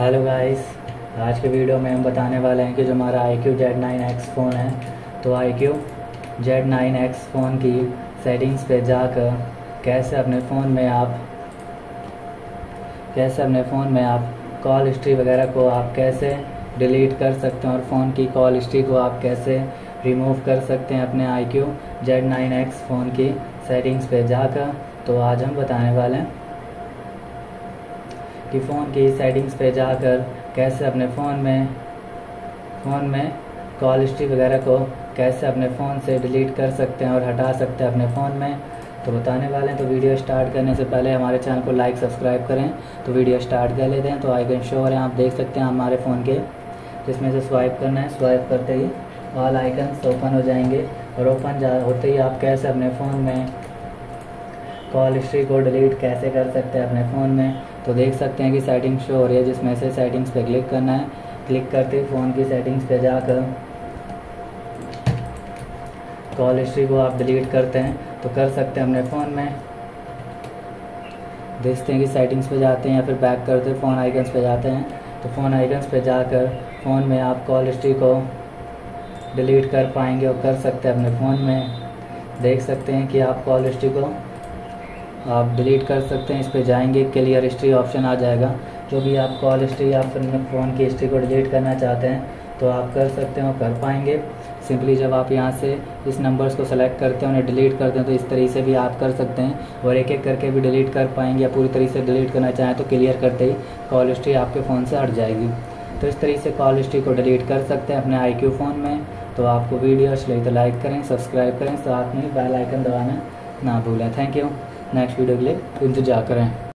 Hello guys आज के video में हम बताने वाले हैं कि जो हमारा iQOO Z nine X phone है तो iQOO Z nine X phone की सेटिंग्स पे जाकर कैसे अपने फ़ोन में आप, कैसे अपने फ़ोन में आप कॉल हिस्ट्री वगैरह को आप कैसे डिलीट कर सकते हैं और फ़ोन की कॉल हिस्ट्री को आप कैसे रिमूव कर सकते हैं अपने iQOO Z nine X phone की सेटिंग्स पे जाकर तो आज हम बताने वाले हैं कि फ़ोन की सेटिंग्स पे जाकर कैसे अपने फ़ोन में फ़ोन में कॉल हिस्ट्री वगैरह को कैसे अपने फ़ोन से डिलीट कर सकते हैं और हटा सकते हैं अपने फ़ोन में। तो बताने वाले हैं तो वीडियो स्टार्ट करने से पहले हमारे चैनल को लाइक सब्सक्राइब करें। तो वीडियो स्टार्ट कर लेते हैं। तो आइकन शो है आप देख सकते हैं हमारे फ़ोन के, जिसमें से स्वाइप करना है। स्वाइप करते ही ऑल आइकन्स ओपन हो जाएँगे और ओपन जा, होते ही आप कैसे अपने फ़ोन में कॉल हिस्ट्री को डिलीट कैसे कर सकते हैं अपने फ़ोन में। तो देख सकते हैं कि सेटिंग शो हो रही है, जिसमें से सेटिंग्स पे क्लिक करना है। क्लिक करते ही फ़ोन की सेटिंग्स पे जाकर कॉल हिस्ट्री को आप डिलीट करते हैं तो कर सकते हैं अपने फ़ोन में। देखते हैं कि सेटिंग्स पे जाते हैं या फिर बैक करते फ़ोन आइकन्स पे जाते हैं। तो फ़ोन आइकन्स पे जाकर फ़ोन में आप कॉल हिस्ट्री को डिलीट कर पाएँगे और कर सकते हैं अपने फ़ोन में। देख सकते हैं कि आप कॉल हिस्ट्री को आप डिलीट कर सकते हैं, इस पर जाएँगे क्लियर हिस्ट्री ऑप्शन आ जाएगा। जो भी आप कॉल हिस्ट्री या फिर फ़ोन की हिस्ट्री को डिलीट करना चाहते हैं तो आप कर सकते हैं और कर पाएँगे। सिंपली जब आप यहाँ से इस नंबर्स को सेलेक्ट करते हैं, उन्हें डिलीट करते हैं तो इस तरीके से भी आप कर सकते हैं। और एक एक करके भी डिलीट कर पाएँगे या पूरी तरीके से डिलीट करना चाहें तो क्लियर करते ही कॉल हिस्ट्री आपके फ़ोन से हट जाएगी। तो इस तरीके से कॉल हिस्ट्री को डिलीट कर सकते हैं अपने IQ फ़ोन में। तो आपको वीडियो अच्छी लगी तो लाइक करें सब्सक्राइब करें, साथ में बेल आइकन दबाना ना भूलें। थैंक यू नेक्स्ट वीडियो के लिए इंतज़ार करें।